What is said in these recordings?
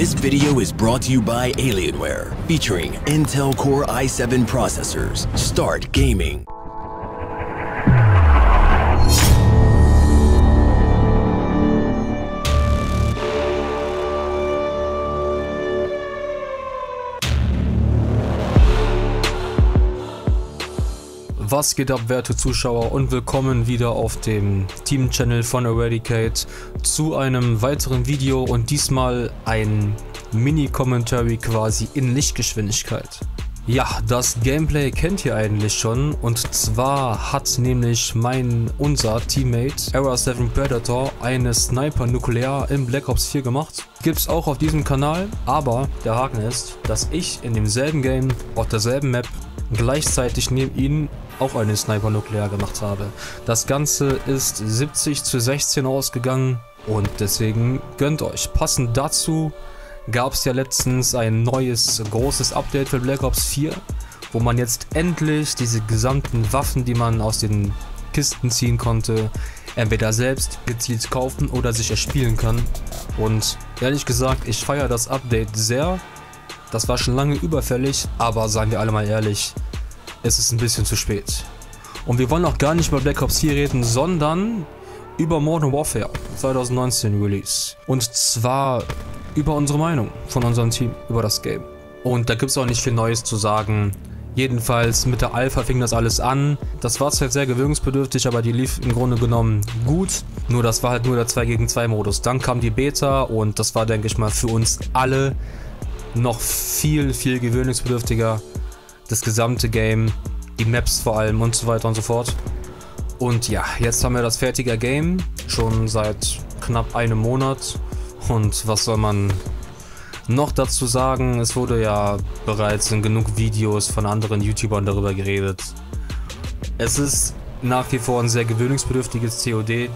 This video is brought to you by Alienware, featuring Intel Core i7 processors. Start gaming. Was geht ab, werte Zuschauer und willkommen wieder auf dem Team-Channel von Eradicate zu einem weiteren Video und diesmal ein Mini-Commentary quasi in Lichtgeschwindigkeit. Ja, das Gameplay kennt ihr eigentlich schon und zwar hat nämlich mein, unser Teammate Era 7 Predator eine Sniper Nuklear in Black Ops 4 gemacht. Gibt's auch auf diesem Kanal, aber der Haken ist, dass ich in demselben Game, auf derselben Map gleichzeitig neben ihnen auch eine Sniper Nuklear gemacht habe. Das Ganze ist 70 zu 16 ausgegangen und deswegen gönnt euch. Passend dazu gab es ja letztens ein neues großes Update für Black Ops 4, wo man jetzt endlich diese gesamten Waffen, die man aus den Kisten ziehen konnte, entweder selbst gezielt kaufen oder sich erspielen kann. Und ehrlich gesagt, ich feiere das Update sehr. Das war schon lange überfällig, aber seien wir alle mal ehrlich, es ist ein bisschen zu spät. Und wir wollen auch gar nicht über Black Ops 4 reden, sondern über Modern Warfare 2019 Release. Und zwar über unsere Meinung von unserem Team über das Game. Und da gibt es auch nicht viel Neues zu sagen. Jedenfalls mit der Alpha fing das alles an. Das war zwar sehr gewöhnungsbedürftig, aber die lief im Grunde genommen gut. Nur das war halt nur der 2 gegen 2 Modus. Dann kam die Beta und das war, denke ich mal, für uns alle noch viel, viel gewöhnungsbedürftiger das gesamte Game, die Maps vor allem und so weiter und so fort. Und ja, jetzt haben wir das fertige Game, schon seit knapp einem Monat. Und was soll man noch dazu sagen? Es wurde ja bereits in genug Videos von anderen YouTubern darüber geredet. Es ist nach wie vor ein sehr gewöhnungsbedürftiges COD.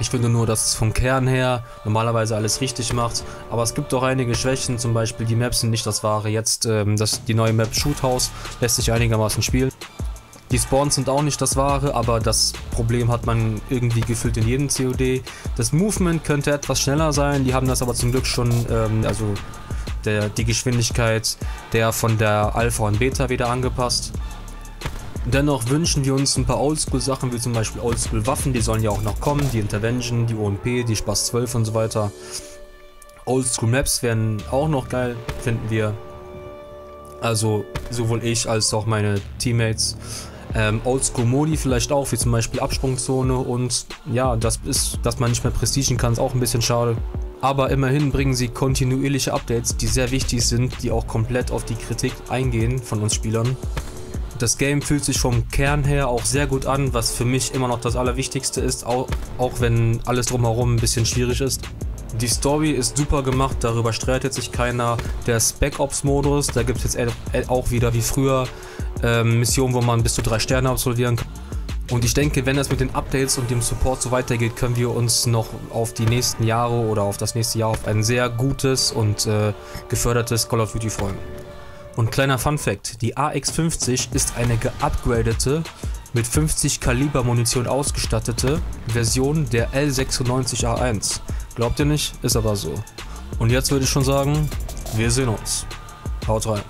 Ich finde nur, dass es vom Kern her normalerweise alles richtig macht. Aber es gibt auch einige Schwächen, zum Beispiel die Maps sind nicht das wahre. Jetzt ähm, das, die neue Map Shoot House lässt sich einigermaßen spielen. Die Spawns sind auch nicht das wahre, aber das Problem hat man irgendwie gefühlt in jedem COD. Das Movement könnte etwas schneller sein, die haben das aber zum Glück schon, ähm, also der, die Geschwindigkeit der von der Alpha und Beta wieder angepasst. Dennoch wünschen wir uns ein paar Oldschool-Sachen, wie zum Beispiel Oldschool-Waffen, die sollen ja auch noch kommen, die Intervention, die OMP, die Spaß 12 und so weiter. Oldschool-Maps wären auch noch geil, finden wir. Also sowohl ich als auch meine Teammates. Ähm, Oldschool-Modi vielleicht auch, wie zum Beispiel Absprungzone und ja, das ist, dass man nicht mehr prestigen kann, ist auch ein bisschen schade. Aber immerhin bringen sie kontinuierliche Updates, die sehr wichtig sind, die auch komplett auf die Kritik eingehen von uns Spielern. Das Game fühlt sich vom Kern her auch sehr gut an, was für mich immer noch das Allerwichtigste ist, auch, auch wenn alles drumherum ein bisschen schwierig ist. Die Story ist super gemacht, darüber streitet sich keiner. Der Spec Ops Modus, da gibt es jetzt auch wieder wie früher ähm, Missionen, wo man bis zu drei Sterne absolvieren kann. Und ich denke, wenn das mit den Updates und dem Support so weitergeht, können wir uns noch auf die nächsten Jahre oder auf das nächste Jahr auf ein sehr gutes und äh, gefördertes Call of Duty freuen. Und kleiner Fun Fact, die AX50 ist eine geupgradete, mit 50 Kaliber Munition ausgestattete Version der L96A1. Glaubt ihr nicht? Ist aber so. Und jetzt würde ich schon sagen, wir sehen uns. Haut rein.